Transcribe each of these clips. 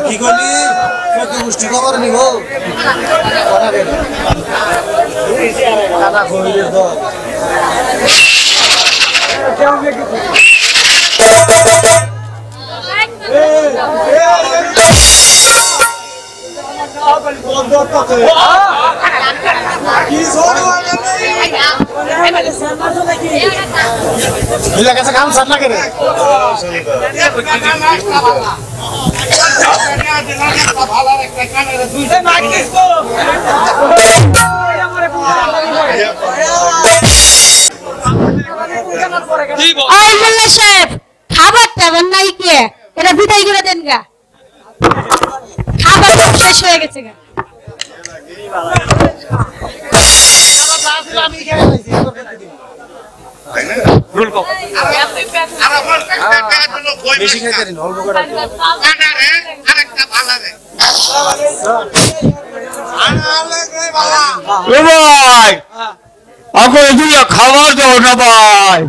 কি করলি? চোখে গোষ্ঠী খবর নিব। কাম সার লাগে রে খাবার টাবার নাই কে? এটা বিদায় করে দেন গা। খাবার শেষ হয়ে গেছে গা। বেশি খাইতে দিন অল্প করে এ ভাই আমাকে দুইটা খাবার দাও না ভাই।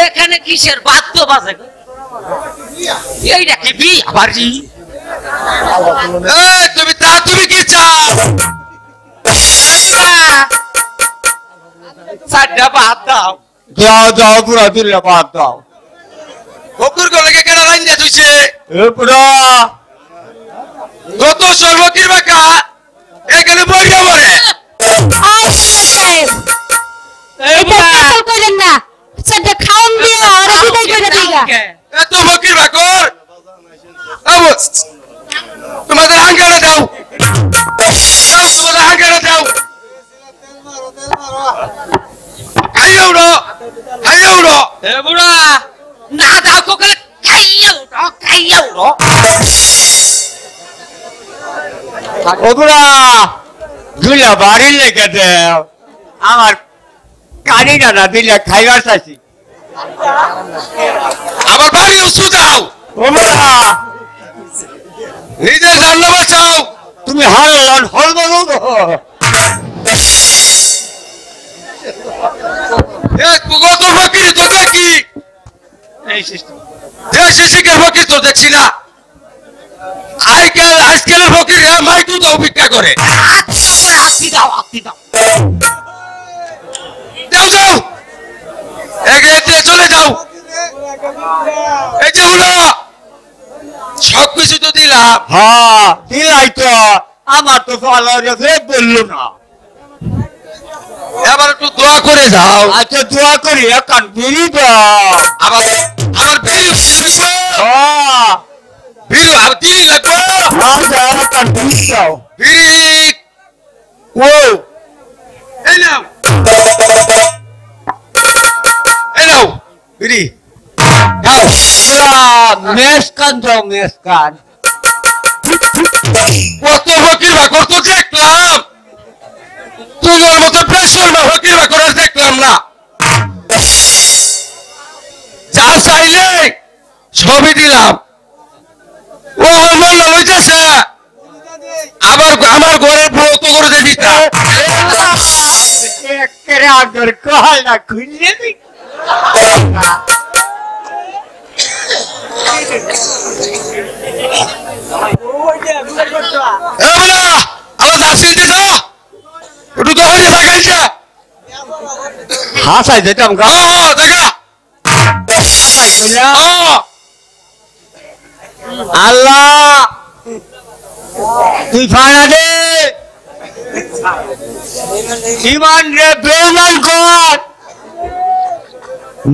এখানে কিসের বাদ্য বাজে? এইটা কি? বি আবার জি এই, তুমি তা তুমি কি চাও? চারটা বাদ দাও। দাও দাও পুরা দুইটা বাদ দাও। বকুর গলাকে কেন রাইন্দা তুইছে এ পুরা। কত সর্বকির বাকা। ও পুরা দুইটা বাড়ি লেগে দেও আমার কানি না না দিলে খাইবার চাইছি। আবার বাড়ি উঁচু দাও। ও পুরা নিজের জানলে বাঁচাও তুমি হাল হল বলো তো। এ কত ফকির তো দেখি এই শিখের ফকির তো দেখছি না আজকাল আজকালের ফকির মাইটু তো ভিক্ষা করে। হাতি দাও হাতি দাও। যাও যাও এগে চলে যাও। এই যে হলো সব কিছু তো দিলাম। হ্যাঁ দিলাই তো। আমার তো ভালো রেখে বলল না। এবার একটু দোয়া করে যাও। আচ্ছা দোয়া করি এখন বিড়ি দাও আবার আবার ভিড় আচ্ছা এখন বিড়ি দাও ভিড় ও এই নাও এই নাও ভিড়ি দাও পুরা মেসকান দাও মেসকান কত ফকির বাকর তো দেখলাম তোমার মতো প্রেশর না ফকির বাকর আর দেখলাম না যা চাইলে সবই দিলাম ও মন লইতেছে। আবার আমার ঘরের তো করে দিতা একেরে আগর না খুললে দি আমার দাসিল দিছ একটু তো হয়ে থাকাইছে হাসাই যেতাম গা দেখা। আল্লাহ! তুই ফাড়া দে ইমান রে বেমান কর!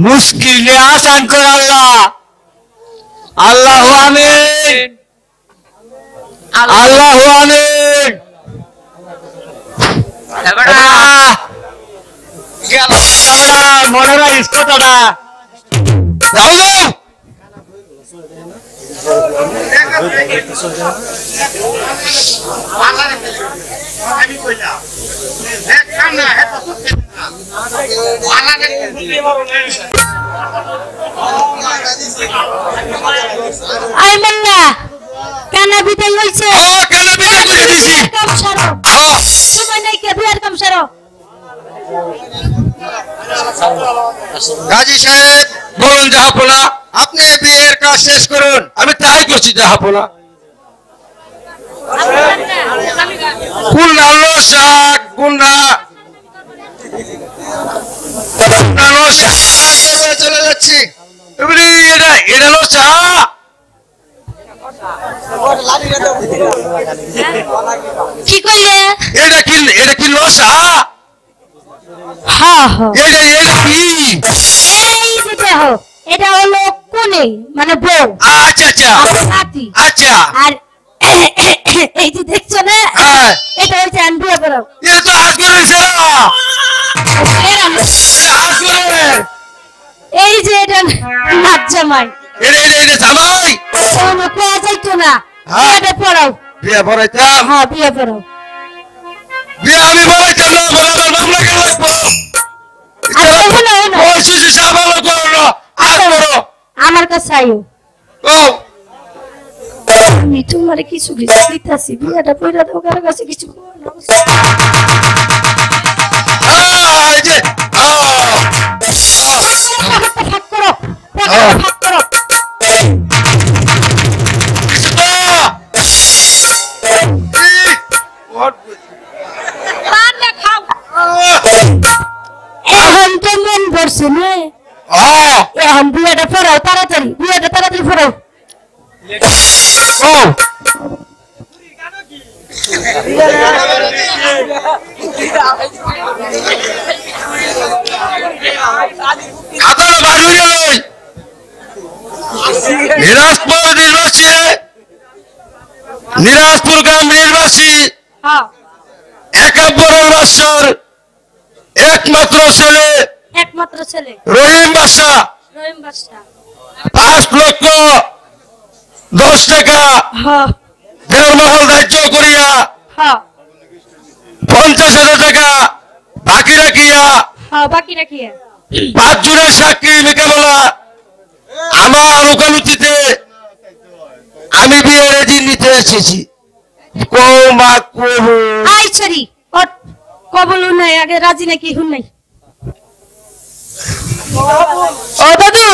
মুশকিল রে আসান কর আল্লাহ! আল্লাহ আমিন! আল্লাহ আমিন! মনে রাখিস কথাটা আই মোল্লা কানা বিদায় হইছে ও কেন বিদায় করে দিছি। কাম সারো। ও সময় নাই কে বিয়ার কাম সারো। গাজী সাহেব বলুন জাহাপনা। আপনি বিয়ের কাজ শেষ করুন। আমি তাই করছি জাহাপনা। শাক শাক। চলে যাচ্ছি। এটা এটা হলো চা। কি করলে এটা কি এটা কি লসা? হ্যাঁ হ্যাঁ এটা এটা কি? এই যে দেখো এটা হলো কোনে মানে বউ। আচ্ছা আচ্ছা। আমার আচ্ছা। আর এই যে দেখছ না এটা হচ্ছে আমি বিয়ে এটা তো আসগরের ছেলে আসগরের এই যে এটা নাচ জামাই এটা এটা এটা জামাই। কোনো কোয়া যাইতো না। পড়াও বিয়ে বড়াইতাম হ্যাঁ বিয়ে পড়াও আমি বলে আমার মামলা কেন? লাগবো আচ্ছা হলো হলো ওই শিশু সাবালো করো না। আর করো। আমার কাছে আইও। ও। আমি তোমার কিছু কিছু দিতেছি বিয়েটা পড়া দাও কারও কাছে কিছু করো পড়ছে না আহ, এখন বিয়েটা পড়াও তাড়াতাড়ি বিয়েটা তাড়াতাড়ি পড়াও ও। হইয়া লই নিরাজপুর নির্বাসী। নিরাজপুর গ্রাম নির্বাসী। হ্যাঁ। একাব্বরের একমাত্র ছেলে। একমাত্র ছেলে। রহিম বাসা রহিম বাদশা পাঁচ লক্ষ দশ টাকা। হ্যাঁ। দেড় ধার্য করিয়া হ্যাঁ। পঞ্চাশ হাজার টাকা বাকি রাখিয়া হ্যাঁ বাকি রাখি পাঁচ জনের সাক্ষী মোকাবেলা আমার ওকালতিতে আমি বিয়ের দিন নিতে এসেছি। কৌমা কবু আই সরি কবল নাই আগে রাজি নাকি হুন নাই। ও দাদু!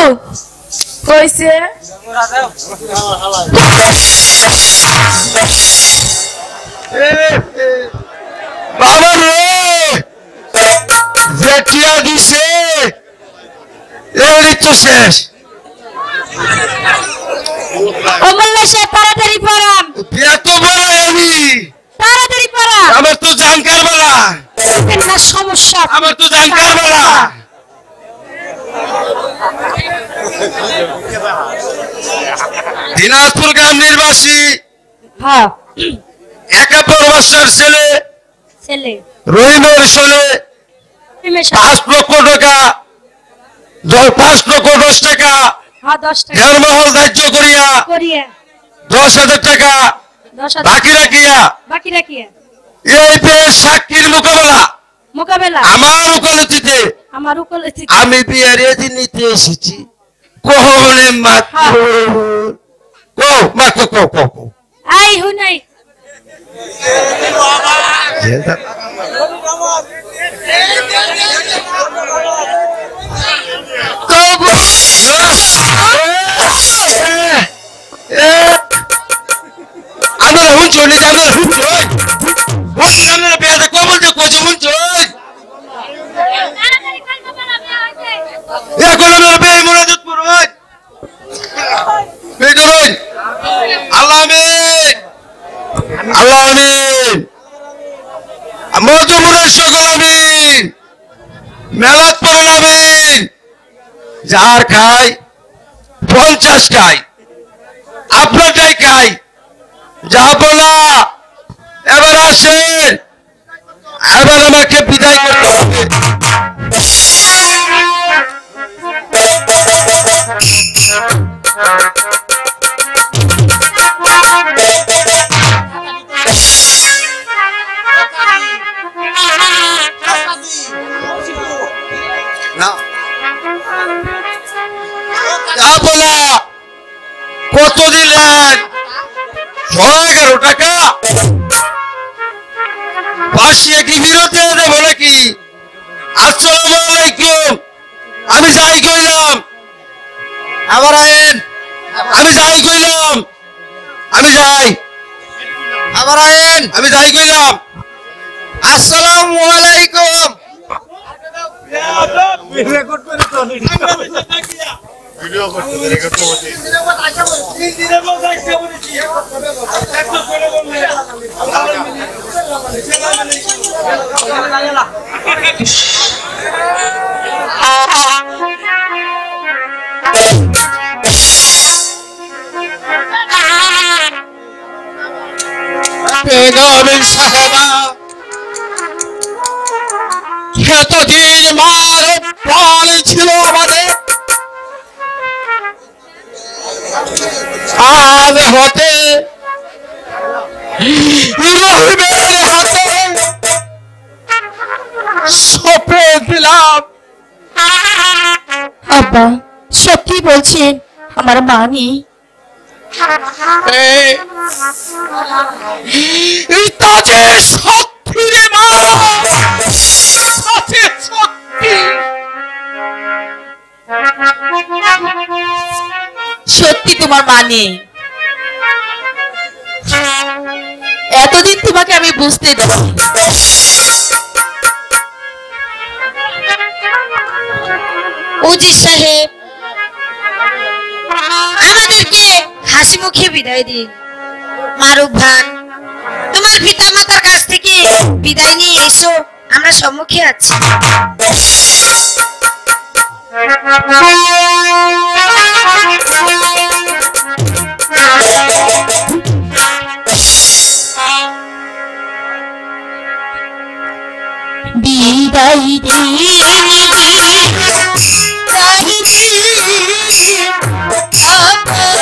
কইছে? বাবা রে! জেঠিয়া দিছে এরই তো শেষ। অমূল্য সে তাড়াতাড়ি পড়ান। বিয়া তো বড় আমি তাড়াতাড়ি পড়ান। আমার তো জানকার বেলা। সমস্যা। আমার তো জানকার বেলা। দিনাজপুর গ্রাম নির্বাসী। হ্যাঁ। একাত্তর বছর ছেলে। ছেলে। রহিমের ছেলে। পাঁচ লক্ষ টাকা। পাঁচ লক্ষ দশ টাকা। হ্যাঁ দশ টাকা। দেড় ধার্য করিয়া। করিয়া। দশ হাজার টাকা। বাকি রাখিয়া। বাকি রাখিয়া। এই সাক্ষীর মোকাবেলা। মোকাবেলা। আমার ওকালতিতে আমার উকলে আমি নিতে এসেছি। কোহনে মাত্র কো কো কো কো আই হু নাই চলে যার খায় পঞ্চাশ খাই আপনারটাই খাই। যা বলা এবার আসেন। বেগমের সাহেবা এতদিন মার প্রাণ ছিল আমাদের। আজ হতে রহিমের হাতে সপে দিলাম আব্বা সত্যি বলছেন আমার মা নেই। এটা যে মা। তোমার মা নেই এতদিন তোমাকে আমি বুঝতে উজির সাহেব আমাদেরকে হাসি মুখে বিদায় দিন। মারুফ ভান তোমার পিতা মাতার কাছ থেকে বিদায় নিয়ে এসো আমরা সম্মুখে আছি। 在地，在地，啊！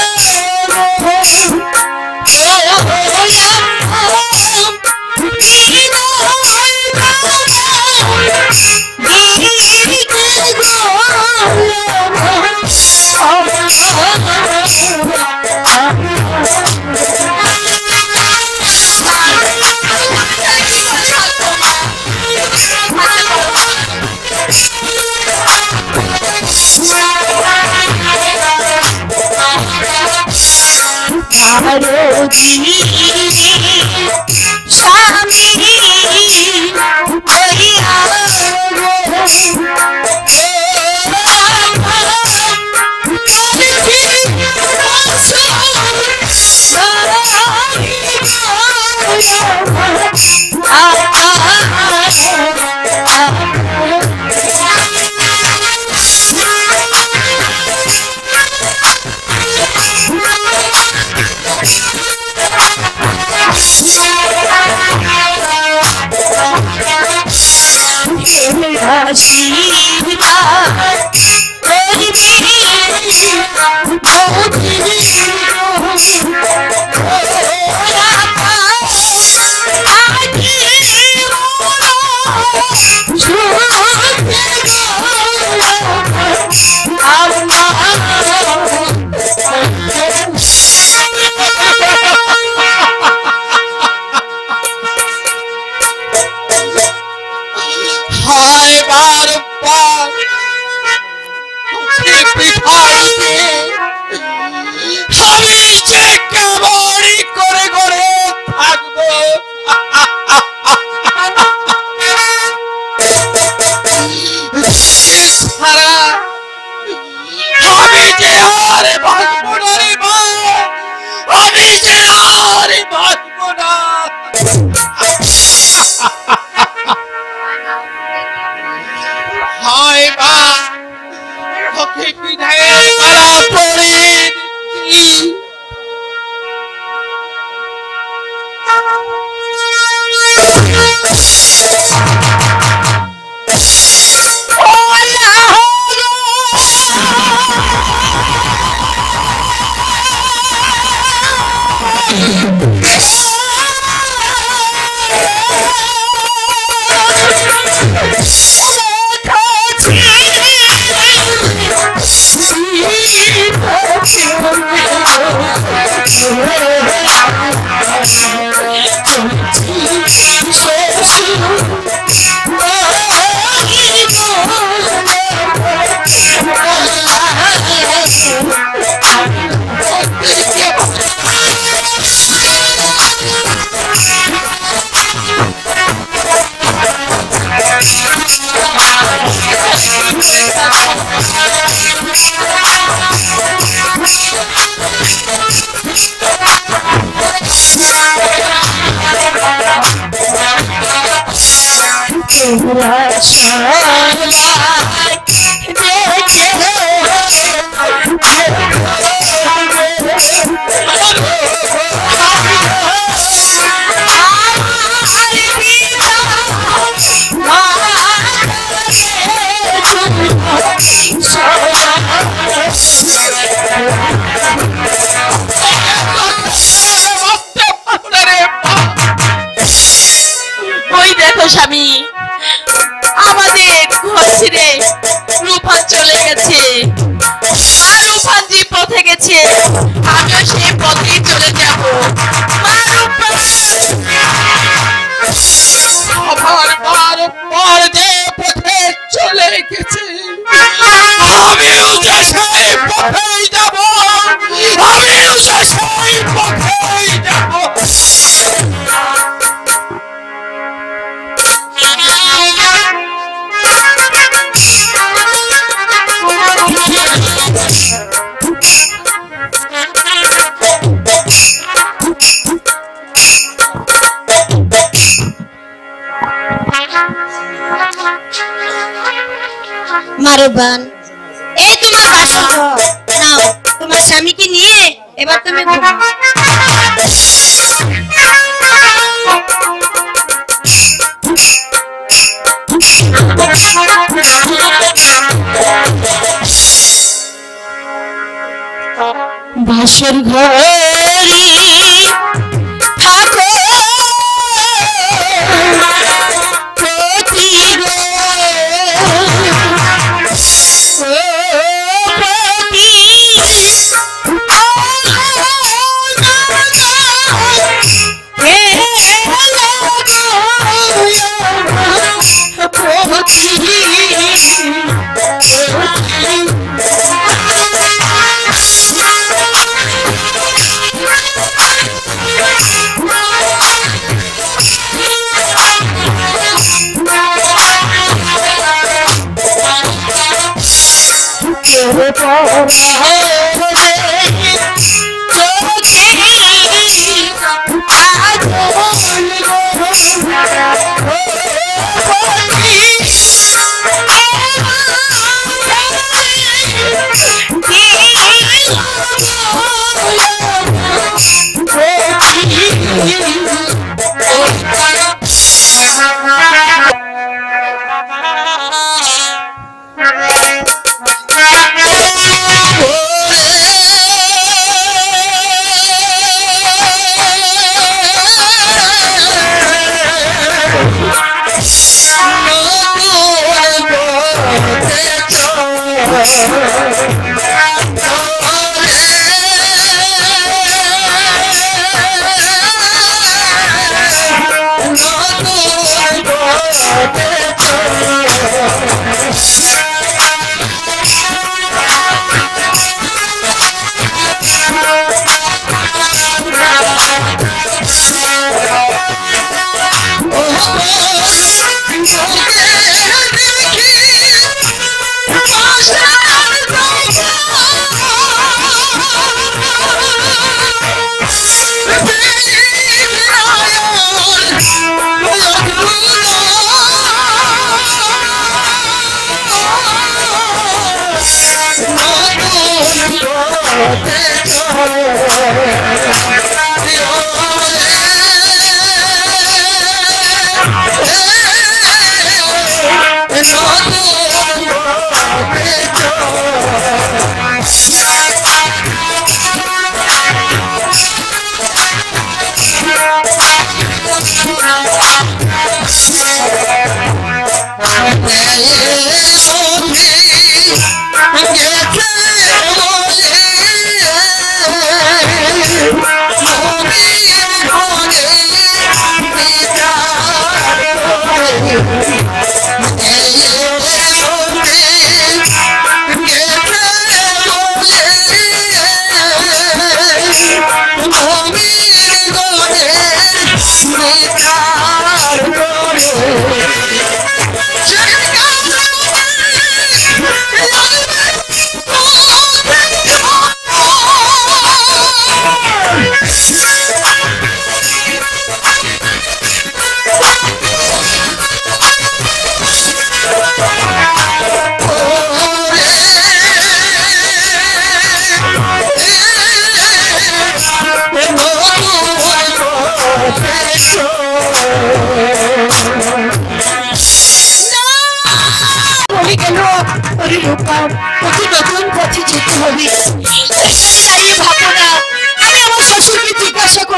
korban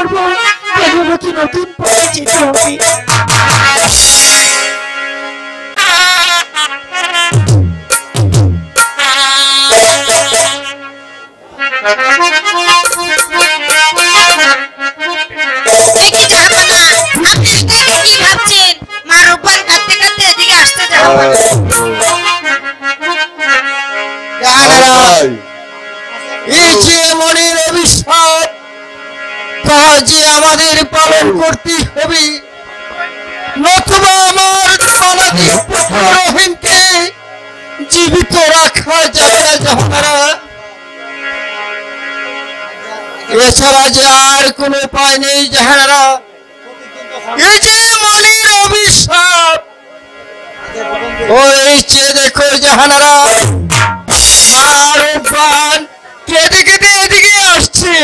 করব। নাকি নতুন পথে যেতে হবে দেখি যাব না আপনি এটাকে কি ভাবছেন? মা রূপার কাঁদতে কাঁদতে এদিকে আসতে যাব যে আমাদের পালন করতে হবে। নতুবা আমার পালাদি পুত্র রহিমকে জীবিত রাখা যাবে না এছাড়া যে আর কোনো উপায় নেই জাহানারা এই যে মনের অভিশাপ। ওই যে দেখো জাহানারা আর প্রাণ কেটে কেটে এদিকে আসছে।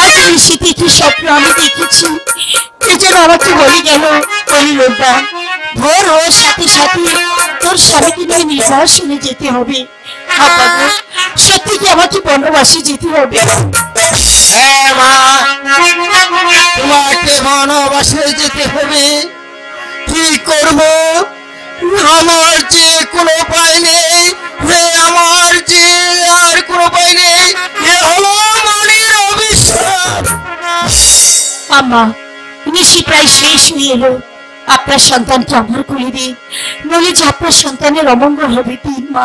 আজ নিশীতে কি স্বপ্ন, আমি দেখেছি। এ যেন আমাকে বলে গেল ওই লোকটা ভোর হওয়ার সাথে সাথে তোর স্বামীকে নিয়ে নির্বাসনে যেতে হবে। সত্যি কি আমাকে বনবাসে যেতে হবে? তোমাকে বনবাসে যেতে হবে। কি করব? আমার যে কোনো উপায় নেই। আমার যে আর কোনো উপায় নেই প্রায় শেষ হয়ে এলো। আপনার সন্তানকে আমার করে দিন নইলে যে আপনার সন্তানের অমঙ্গল হবে তিন মা?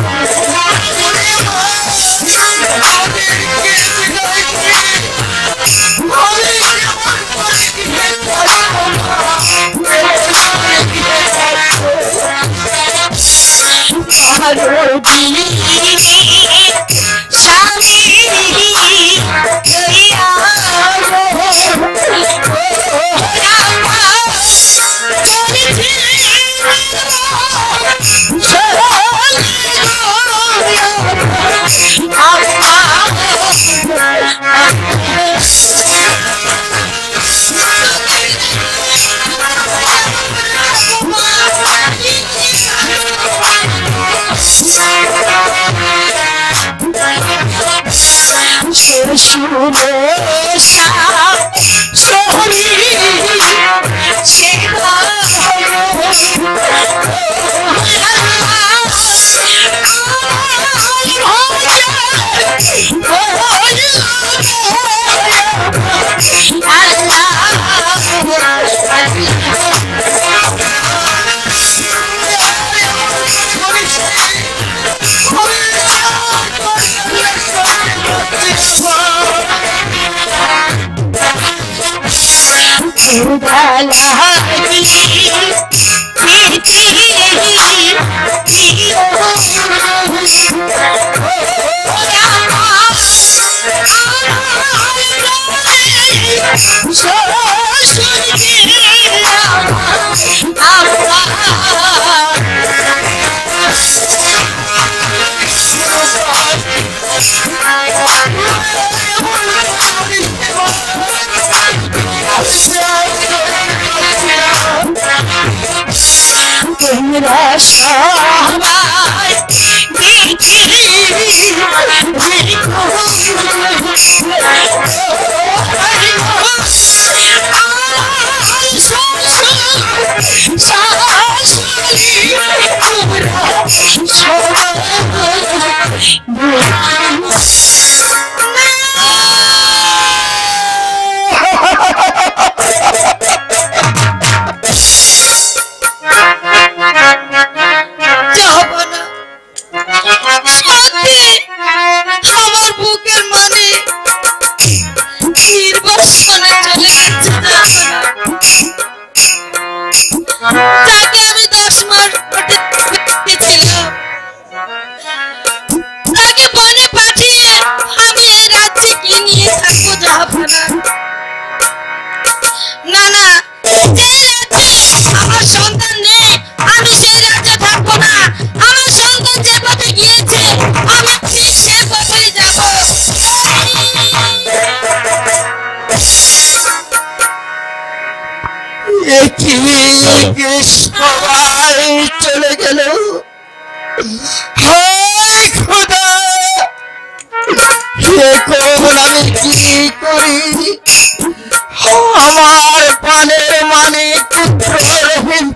寂しい هلا yaşamak Geçirir bir kolay চলে গেল। হায় আমি কি করি? আমার পানের মানে পুত্র রহিম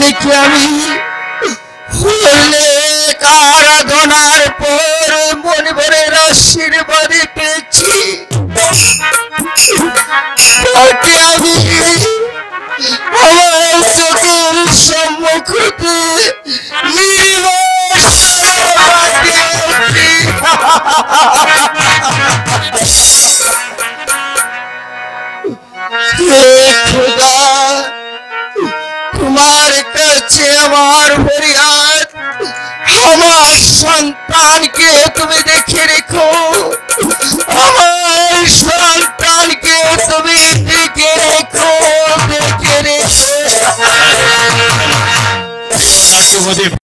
দেখি আমি হলে কারাধনার পর মনে ভরে আশীর্বাদ Shivadi